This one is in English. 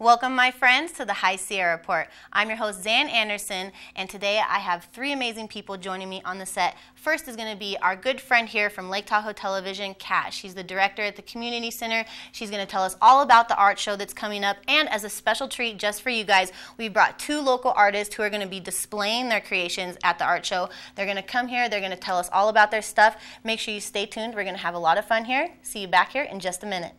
Welcome, my friends, to the High Sierra Report. I'm your host, Zan Anderson, and today I have three amazing people joining me on the set. First is going to be our good friend here from Lake Tahoe Television, Kat. She's the director at the Community Center. She's going to tell us all about the art show that's coming up, and as a special treat just for you guys, we brought two local artists who are going to be displaying their creations at the art show. They're going to come here, they're going to tell us all about their stuff. Make sure you stay tuned. We're going to have a lot of fun here. See you back here in just a minute.